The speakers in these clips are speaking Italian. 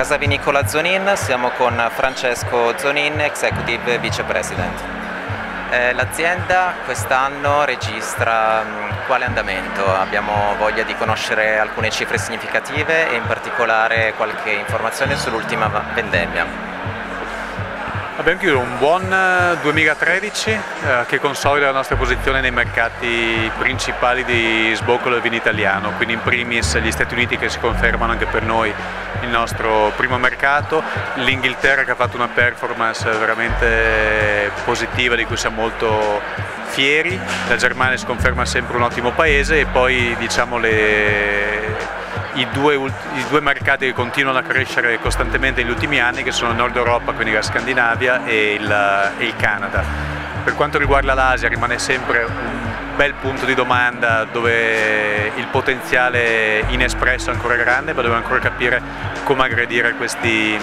Casa Vinicola Zonin, siamo con Francesco Zonin, Executive Vice President. Eh, L'azienda quest'anno registra mh, quale andamento? Abbiamo voglia di conoscere alcune cifre significative e in particolare qualche informazione sull'ultima vendemmia. Abbiamo chiuso un buon 2013 eh, che consolida la nostra posizione nei mercati principali di sboccolo del vino italiano, quindi in primis gli Stati Uniti che si confermano anche per noi il nostro primo mercato, l'Inghilterra che ha fatto una performance veramente positiva di cui siamo molto fieri, la Germania si conferma sempre un ottimo paese e poi diciamo le i due, i due, mercati che continuano a crescere costantemente negli ultimi anni che sono Nord Europa, quindi la Scandinavia e il, e il Canada. Per quanto riguarda l'Asia rimane sempre un bel punto di domanda dove il potenziale inespresso è ancora grande ma dobbiamo ancora capire come aggredire questi,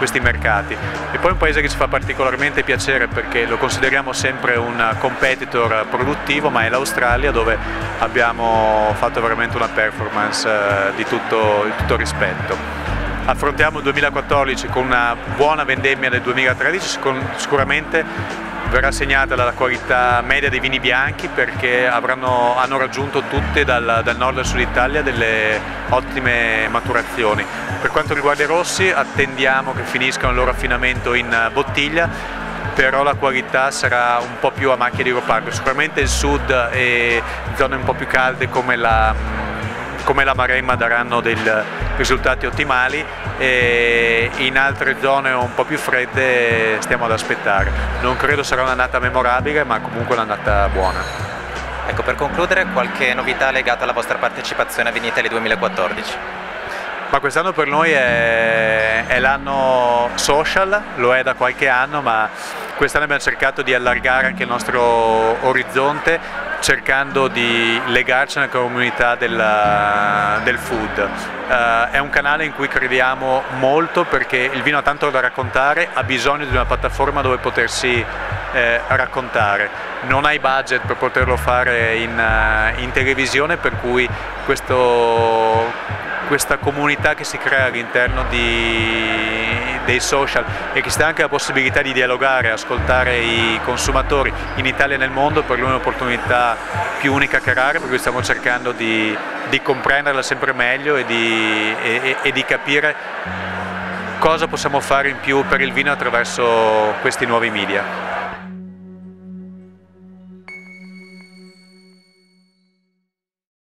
questi mercati. E poi un paese che ci fa particolarmente piacere perché lo consideriamo sempre un competitor produttivo ma è l'Australia dove abbiamo fatto veramente una performance eh, di tutto, di tutto rispetto affrontiamo il 2014 con una buona vendemmia del 2013, sicuramente verrà segnata dalla qualità media dei vini bianchi perché avranno, hanno raggiunto tutte dal, dal nord al sud Italia delle ottime maturazioni. Per quanto riguarda i rossi attendiamo che finiscano il loro affinamento in bottiglia però la qualità sarà un po' più a macchia di leopardo, sicuramente il sud e zone un po' più calde come la, come la Maremma daranno dei risultati ottimali e in altre zone un po' più fredde stiamo ad aspettare. Non credo sarà un'annata memorabile ma comunque un'annata buona. Ecco, per concludere qualche novità legata alla vostra partecipazione a Vinitaly 2014? Ma quest'anno per noi è, è l'anno social, lo è da qualche anno, ma quest'anno abbiamo cercato di allargare anche il nostro orizzonte cercando di legarci alla comunità del, del food. Uh, è un canale in cui crediamo molto perché il vino ha tanto da raccontare, ha bisogno di una piattaforma dove potersi eh, raccontare. Non hai budget per poterlo fare in, uh, in televisione per cui questo, questa comunità che si crea all'interno dei social e che dà anche la possibilità di dialogare, ascoltare i consumatori in Italia e nel mondo, per lui è un'opportunità più unica che rara, per cui stiamo cercando di, di comprenderla sempre meglio e di, e, e di capire cosa possiamo fare in più per il vino attraverso questi nuovi media.